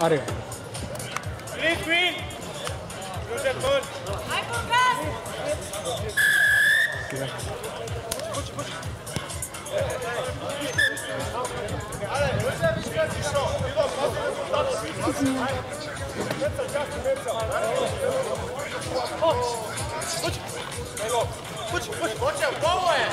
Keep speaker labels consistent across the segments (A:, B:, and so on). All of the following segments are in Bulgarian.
A: 아래.
B: Hoće,
A: hoće,
C: hoće, ovo je!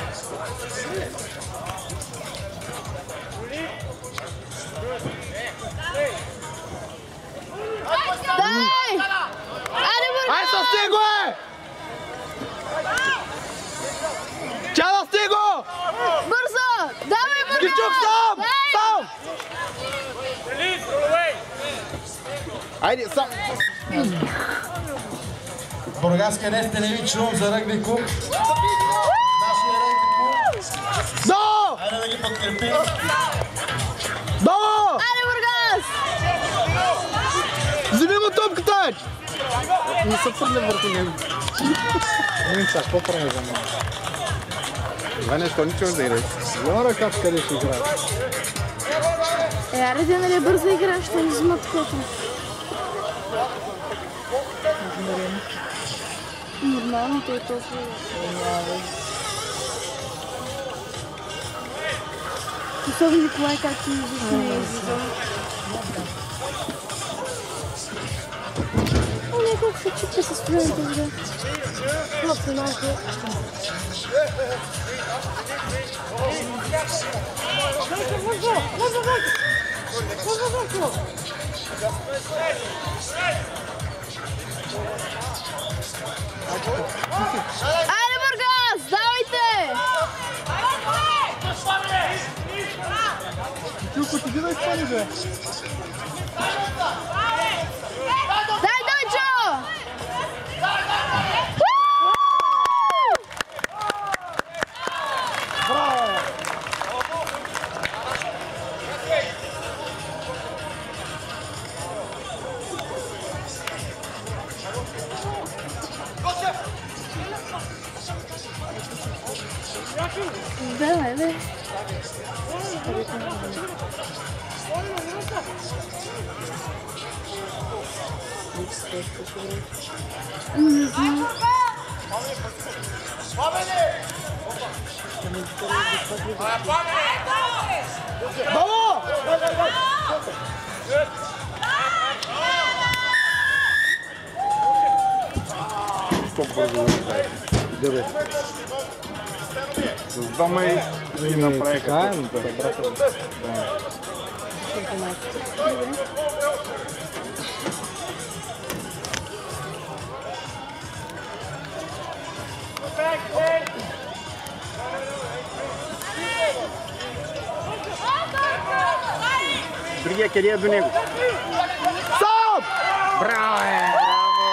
A: Айде, сам!
D: Бургаския днес телевичувам за ръгби клуб. Нашия ръгби клуб.
A: До!
D: Айде да ги подкрепим.
A: До!
B: Аре, Бургас!
A: Вземи му топката! Не се пърне върху него. Минца, какво прави за мен? Иване, що ничего да играеш? Лора, как къде ще играеш?
B: Е, аре, да нали бързо играеш, ще ни взимат Não, eu tô com... Eu sou de cueca aqui de chineses. Olha, eu gosto tipo essas plantas, né? Nossa, não é Vamos, vamos, vamos! Vamos, vamos, vamos! Айде, Бургас, давайте!
A: Чуко, ти да изпали, бе!
B: Dale. ¡Vamos!
A: 좀 보여주는 거예요. з дами кінопроекту. Другие, queria do nego. Stop! Bravo! Bravo!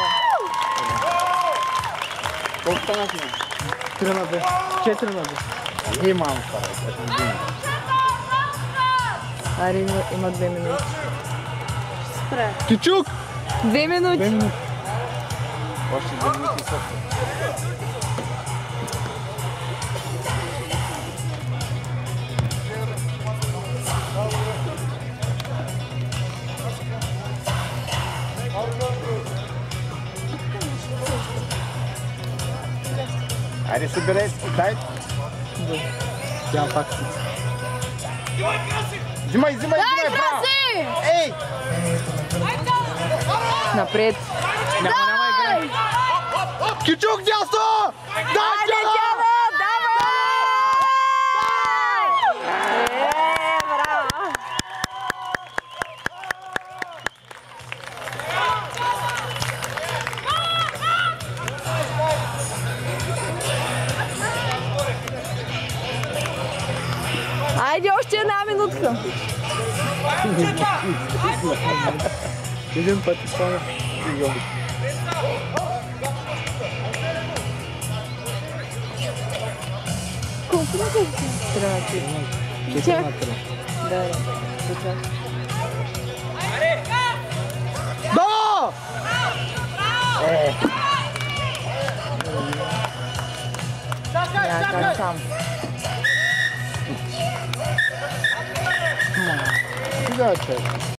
A: Voltando aqui. 4 на 2. 4 на 2. Имам пара.
E: Ари има, има 2 минути.
B: Спре.
A: Тичук!
E: 2 минути.
A: 2 минути. Още 2 минути. Eine Stunde Zeit?
B: Ja,
A: Faxi. Zimai,
B: zimai,
A: zimai,
E: Brasil!
A: Ei! Na preto. É que tchuk de
E: aço! Dá, Айде още една минутка.
A: Един път стана.
B: Колко на колко?
A: Четири на три.
E: Да, да. Така.
A: Да!
E: Някак
A: Дальше.